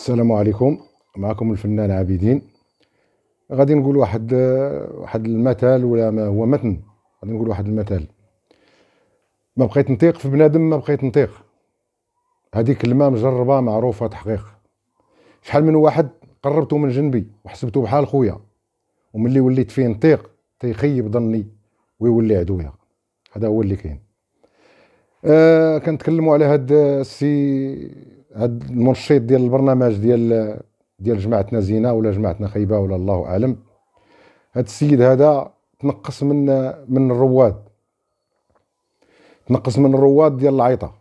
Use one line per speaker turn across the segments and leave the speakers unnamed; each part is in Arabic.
السلام عليكم. معكم الفنان عابدين غادي نقول واحد واحد المثل ولا ما هو متن. غادي نقول واحد المثل. ما بقيت نطيق في بنادم ما بقيت نطيق. هذه كلمة مجربة معروفة تحقيق. شحال من واحد قربته من جنبي وحسبته بحال خويا وملي وليت فيه نطيق تيخيب ظني ويولي عدويا. هذا هو اللي كاين. آه كنتكلموا على هاد السي هاد المنشط ديال البرنامج ديال ديال جماعتنا زينة ولا جماعتنا خيبه ولا الله أعلم. هاد السيد هذا تنقص من من الرواد تنقص من الرواد ديال العيطه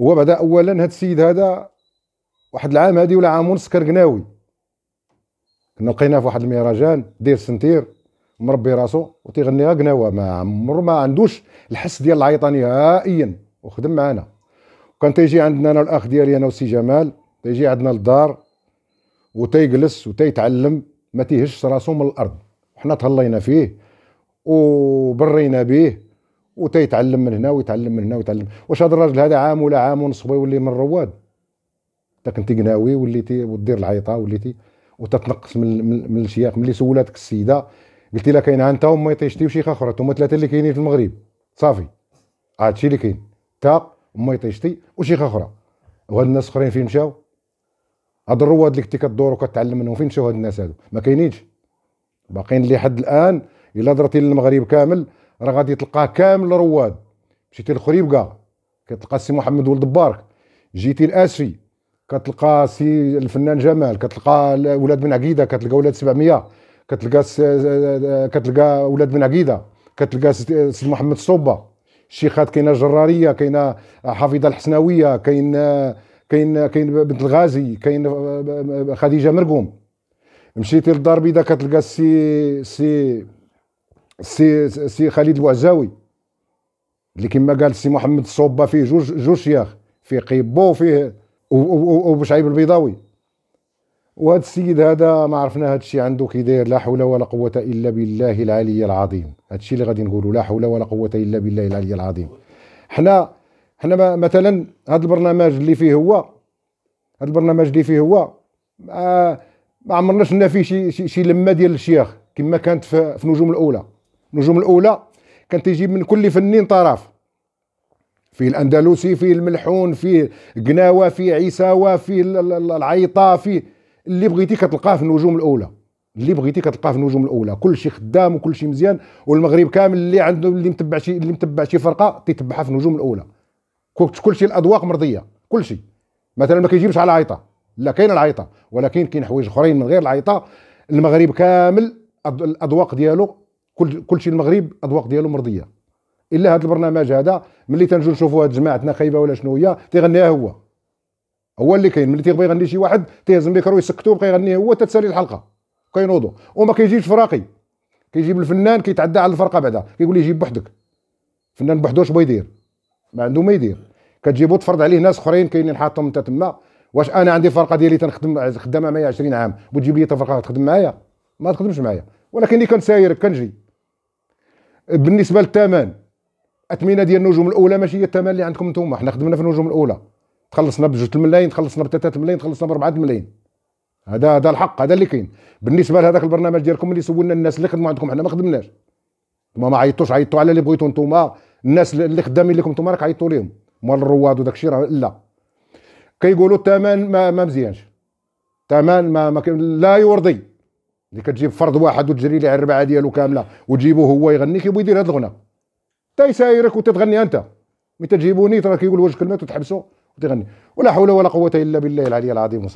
هو بعدا اولا هاد السيد هذا واحد العام هادي ولا عام ونص كرقناوي كنا لقيناه في واحد المهرجان داير سنتير مربي راسو وتيغنيها قناوه ما عمر ما عندوش الحس ديال العيطه نهائيا وخدم معانا كان تيجي عندنا أنا الاخ ديالي أنا وسي جمال تيجي عندنا للدار وتيجلس وتيتعلم ما تيهش راسو من الأرض. حنا تهلينا فيه وبرينا به وتيتعلم من هنا ويتعلم من هنا ويتعلم. واش هذا الراجل هذا عام ولا عام ونص بغا يولي من رواد؟ انت كنتي قناوي وليتي ودير العيطة وليتي وتتنقص من من الشياخ ملي سولاتك السيدة قلتي لها كاين انت وما تيشتي وشيخه أخرى هما ثلاثة اللي كاينين في المغرب. صافي. هادشي اللي كاين. تا وما يطيشتي وشيخه أخرى؟ وهاد الناس أخرين فين مشاو؟ هاد الرواد اللي كنتي كدور وكتعلم منهم فين مشاو هاد الناس هادو؟ ما كاينينش. باقيين اللي حد الآن إلا درتي للمغرب كامل راه غادي تلقاه كامل رواد مشيتي لخريبكا كتلقى سي محمد ولد بارك. جيتي لاسفي كتلقى سي الفنان جمال كتلقى ولاد بن عقيدة كتلقى ولاد 700 كتلقى كتلقى ولاد بن عقيدة كتلقى سي محمد الصوبه الشيخات كاينة جرارية كاينة حفيظة الحسناوية كاين كاين كاين بنت الغازي كاين خديجه مرقوم. مشيتي للدار البيضاء كتلقى السي سي سي سي خالد البوعزاوي اللي كما قال السي محمد الصوبه فيه جوج جوج شياخ فيه قيبو وفيه وبشعيب البيضاوي. وهذا السيد هذا ما عرفنا هذا الشيء عنده كي داير لا حول ولا قوة إلا بالله العلي العظيم. هذا الشيء اللي غادي نقولوا لا حول ولا قوة إلا بالله العلي العظيم. حنا حنا مثلا هذا البرنامج اللي فيه هو هذا البرنامج اللي فيه هو ما, ما عمرنا شفنا فيه شي شي, شي لمة ديال الشيخ كما كانت في, في النجوم الأولى. النجوم الأولى كان تيجيب من كل فنين طرف. في الأندلسي في الملحون في قناوه في عيساوة في العيطة في اللي بغيتي كتلقاه في النجوم الأولى. اللي بغيتي كتلقاه في النجوم الأولى. كل شيء خدام وكل شيء مزيان والمغرب كامل اللي عنده اللي متبع شي اللي متبع شي فرقة تيتبعها في النجوم الأولى. كل شيء الأذواق مرضية كل شيء مثلا ما كيجيبش على العيطه لا كاين العيطة ولكن كاين حوايج أخرين من غير العيطة. المغرب كامل الأذواق ديالو كل كل شيء المغرب أذواق ديالو مرضية. إلا هذا البرنامج هذا ملي تنجيو نشوفوا هاد جماعتنا خايبة ولا شنو هي تيغنيها هو. هو اللي كاين ملي تيبغي يغني شي واحد تيهز الميكرو يسكتو بقى يغني هو تتسالي الحلقة. كينوضوا وما كيجيبش فراقي. كيجيب الفنان كيتعدى على الفرقة بعدا. كيقول لي جيب بوحدك. الفنان بوحدو اش بغا يدير. ما عنده ما يدير. كتجيبو تفرض عليه ناس أخرين كاينين حاطهم انت تما. واش أنا عندي فرقة ديالي تنخدم خدامه معايا 20 عام. وتجيب لي فرقة تخدم معايا؟ ما تخدمش معايا. ولكني كنساير كنجري بالنسبة للثمن اثمنه ديال النجوم الأولى ماشي هي الثمن اللي عندكم أنتم حنا خدمنا في النجوم الأولى. تخلصنا بجوج الملايين تخلصنا بثلاثة ملايين تخلصنا بأربعة ملايين. هذا هذا الحق هذا اللي كاين. بالنسبة لهذاك البرنامج ديالكم اللي سولنا الناس اللي خدموا عندكم حنا ما خدمناش. ما ما عيطوش عيطوا على اللي بغيتوا نتوما. الناس اللي خدامين لكم نتوما راك عيطوا لهم مال الرواد وداك الشيء لا. كيقولوا الثمن ما, ما مزيانش. الثمن ما, ما لا يرضي. اللي كتجيب فرد واحد وتجري ليه الربعة ديالو كاملة وتجيبو هو يغني كيبغي يدير هذا الغنى. تيسايرك وتتغني أنت. ملي تجيبوني ترى كيقول واش كلمات وتحبسوا وتغني ولا حول ولا قوة إلا بالله العلي العظيم.